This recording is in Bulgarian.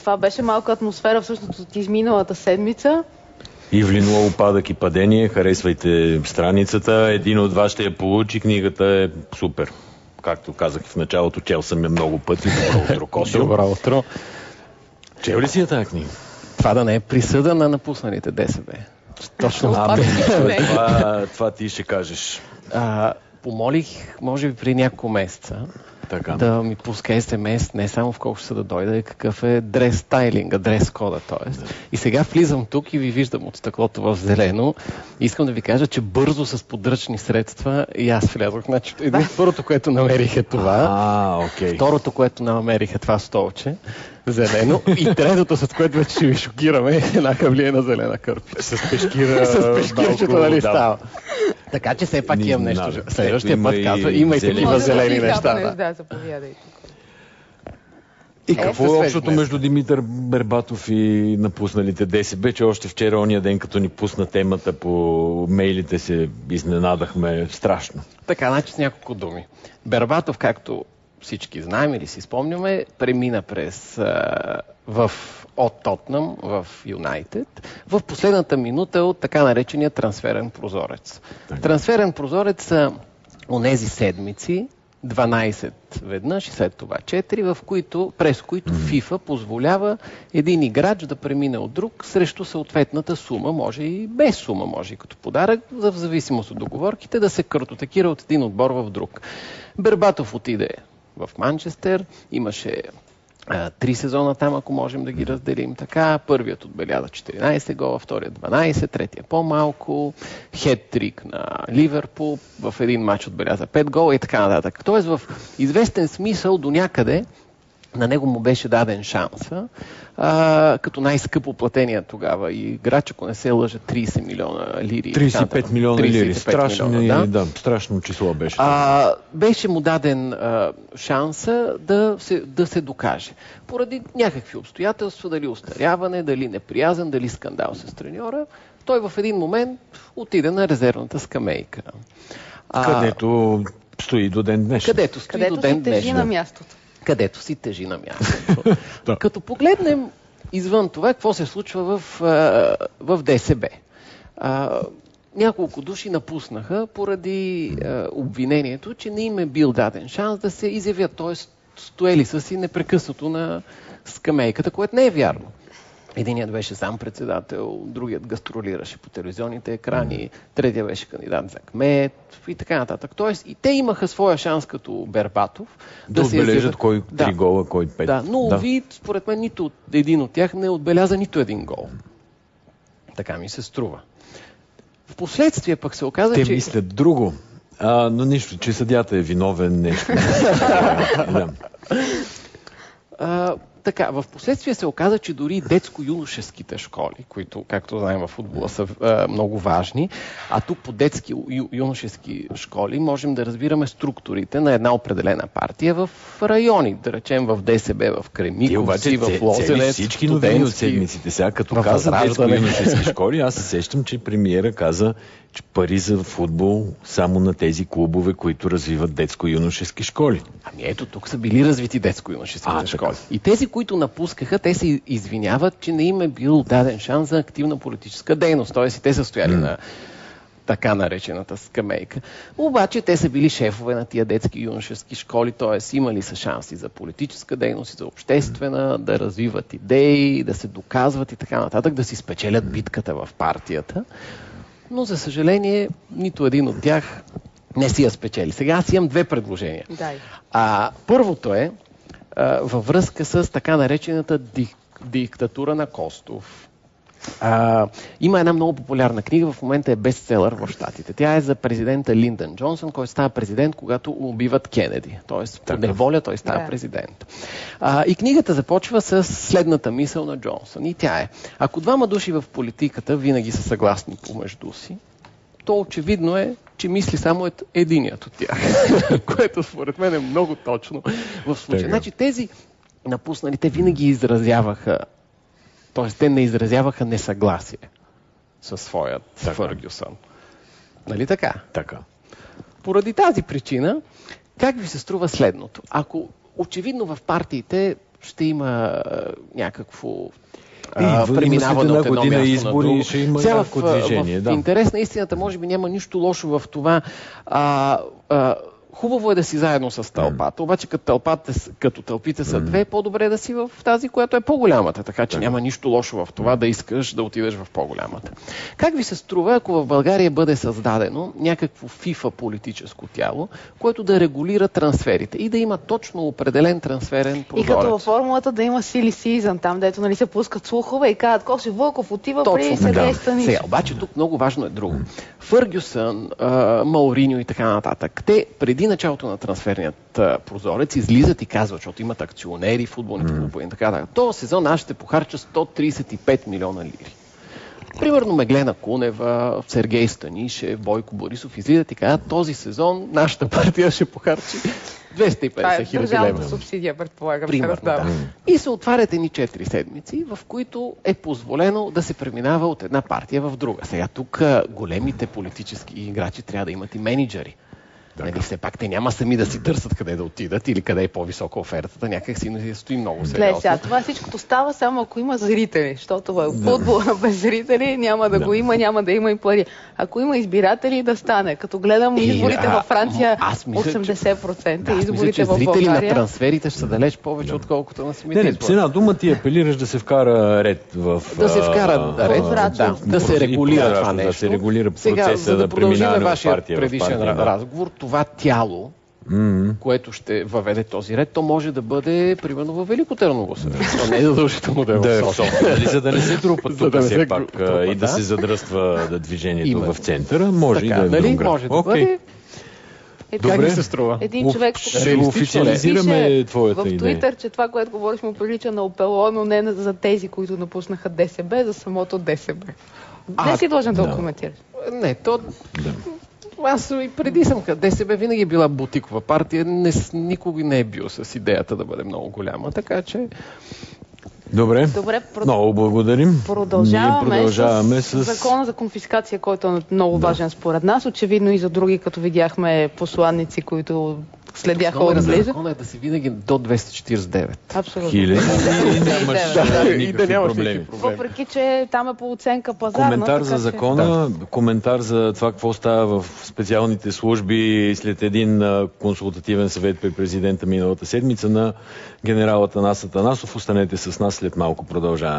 това беше малко атмосфера всъщност от изминалата седмица. Ивлино, опадък и падение. Харесвайте страницата. Един от вас ще я получи. Книгата е супер. Както казах в началото, чел съм я много пъти. Добро утро, Косио. Добро утро. Чел ли си я тази книга? Това да не е присъда на напусналите ДСБ. Точно А, това, това ти ще кажеш. а, помолих, може би при няколко месеца, Така. да ми пуска СМС, не само в колко ще да дойда, какъв е дрес стайлинга, дрес кода, т.е. И сега влизам тук и ви виждам от стъклото в зелено. Искам да ви кажа, че бързо с подръчни средства и аз влязох. Значи, един, първото, което намерих е това. А, окей. Второто, което намерих е това столче, зелено. И третото, с което вече ще ви шокираме, е една хавлиена зелена кърпичка. С пешкира. С пешкирчето, нали да. става. Така че все пак Не имам нещо. Следващия има път и казва, има и такива да зелени неща. Да. Да, заповядай. И Е, какво е общото между Димитър Бербатов и напусналите ДСБ, че още вчера, ония ден, като ни пусна темата по мейлите, се изненадахме страшно. Така, значи с няколко думи. Бербатов, както всички знаем или си спомняме, премина през а, в, от Тотнам в Юнайтед в последната минута от така наречения трансферен прозорец. Трансферен прозорец са онези седмици, 12 веднъж и след това 4, в които, през които FIFA позволява един играч да премине от друг срещу съответната сума, може и без сума, може и като подарък, в зависимост от договорките, да се картотекира от един отбор в друг. Бербатов отиде в Манчестър, имаше три сезона там, ако можем да ги разделим така. Първият отбеляза 14 гола, вторият 12, третия по-малко, хет-трик на Ливерпул, в един матч отбеляза 5 гола и така нататък. Тоест в известен смисъл до някъде на него му беше даден шанса, а, като най-скъпо платения тогава и играч, ако не се лъжа, 30 милиона лири. 35 милиона лири. 35 Страшно, милиона, да. да, страшно число беше. а, беше му даден а, шанса да се, да се докаже. Поради някакви обстоятелства, дали устаряване, дали неприязан, дали скандал с треньора, той в един момент отиде на резервната скамейка. А, където стои до ден днес. където стои Където до ден днешен на мястото. Където си тежи на мястото. Като погледнем извън това, какво се случва в, в ДСБ. А, няколко души напуснаха поради а, обвинението, че не им е бил даден шанс да се изявят, т.е. стоели са си непрекъснато на скамейката, което не е вярно. Единият беше сам председател, другият гастролираше по телевизионните екрани, третия беше кандидат за кмет и така нататък. Тоест и те имаха своя шанс като Бербатов Да се отбележат изявят- кой Да. три гола, кой пет. Да, но Да. ви, според мен, нито един от тях не отбеляза нито един гол. Така ми се струва. Впоследствие пък се оказа, Те че... мислят друго. А, но нищо, че съдята е виновен нещо. да. А, така, в последствие се оказа, че дори детско-юношеските школи, които, както знаем в футбола, са а, много важни, а тук по детски ю, юношески школи можем да разбираме структурите на една определена партия в райони, да речем в ДСБ, в Кремиковци, обаче в Лозенец, всички новини от седмиците. Сега като каза детско-юношески школи, аз се сещам, че премиера каза, че пари за футбол само на тези клубове, които развиват детско-юношески школи. Ами ето, тук са били развити детско-юношеските така. школи. И тези, които напускаха, те се извиняват, че не им е бил даден шанс за активна политическа дейност. Тоест и те са стояли на така наречената скамейка. Обаче те са били шефове на тия детски и юношески школи, т.е. имали са шанси за политическа дейност и за обществена, да развиват идеи, да се доказват и така нататък, да си спечелят битката в партията. Но, за съжаление, нито един от тях не си я спечели. Сега аз имам две предложения. Дай. А, първото е а, във връзка с така наречената дик, диктатура на Костов. А, има една много популярна книга, в момента е бестселър в Штатите. Тя е за президента Линдън Джонсън, който става президент, когато убиват Кенеди. Тоест, по неволя той става Да. президент. А, и книгата започва с следната мисъл на Джонсън. И тя е, ако двама души в политиката винаги са съгласни помежду си, то очевидно е, че мисли само ед- единият от тях, което според мен е много точно в случая. Значи тези напуснали, те винаги изразяваха, т.е. те не изразяваха несъгласие със своят Така. Фъргюсън. Нали така? Така. Поради тази причина, как ви се струва следното? Ако очевидно в партиите ще има а, някакво а, преминаване от едно място избори на друго. ще има Сега в, движение, В, да. интерес на истината, може би няма нищо лошо в това. А, а, Хубаво е да си заедно с тълпата, обаче като, тълпата, като тълпите са две, по-добре е да си в тази, която е по-голямата, така че няма нищо лошо в това да искаш да отидеш в по-голямата. Как ви се струва, ако в България бъде създадено някакво FIFA политическо тяло, което да регулира трансферите и да има точно определен трансферен И прозорец? като във формулата да има сили сизън, там дето нали се пускат слухове и казват Коси Вълков отива при Точно Сергей така. Станишев. Сега, обаче тук много важно е друго. Фъргюсън, Мауриньо и така нататък, те преди началото на трансферният прозорец излизат и казват, защото имат акционери, футболните клубове и така нататък. Този сезон аз ще похарча 135 милиона лири. Примерно Меглена Кунева, Сергей Станишев, Бойко Борисов излизат и казват, този сезон нашата партия ще похарчи Това 250 е хиляди държавната лева. субсидия, предполагам, Примерно, да. И се отварят едни 4 седмици, в които е позволено да се преминава от една партия в друга. Сега тук големите политически играчи трябва да имат и менеджери. Нали, все пак те няма сами да си търсят къде да отидат или къде е по-висока офертата. Някак си не стои много сериозно. сега, това всичкото става само ако има зрители, защото в футбола без зрители няма да, Да. го има, няма да има и пари. Ако има избиратели, да стане. Като гледам Е, изборите а, във Франция, аз мисля, че- 80%, Да, аз мисля, изборите че в зрители на трансферите ще са далеч повече, отколкото на самите Не, не, с една дума ти апелираш да се вкара ред в... Да се вкара а, ред, да, прозрачност. да се И регулира това нещо. Да се регулира Сега, процеса за да да партия в предишен да. разговор, това тяло, М. което ще въведе този ред, то може да бъде, примерно, във Велико Търново. също. То не е задължително да е Да е в в София. Нали, за да не се трупа За тук да не все се пак трупа, и да. да се задръства да движението Именно. в центъра, може Така, и да е в нали? друг град. Може да Окей. бъде. Ето, Как Добре. ви се струва? Един човек ще официализираме пише твоята в. Твитър, че това, което говориш, му прилича на ОПЛО, но не за тези, които напуснаха ДСБ, за самото ДСБ. А, Не си длъжен да да. го коментираш. Не, то... Да. Аз и преди съм казал, ДСБ винаги е била бутикова партия, не, с- никога не е бил с идеята да бъде много голяма, така че Добре. Добре, прод- Много благодарим. Продължаваме, Ние продължаваме с... закона за конфискация, който е много важен според нас. Очевидно и за други, като видяхме посланници, които следяха номера за отблизо. закона е да се винаги до 249. Абсолютно. Хиляди и нямаш Да, да, и да нямаш проблеми. Въпреки, че там е по оценка пазарна. Коментар за закона, коментар за това какво става в специалните служби след един консултативен съвет при президента миналата седмица на генералата Нас Атанасов. Останете с нас след малко продължаваме.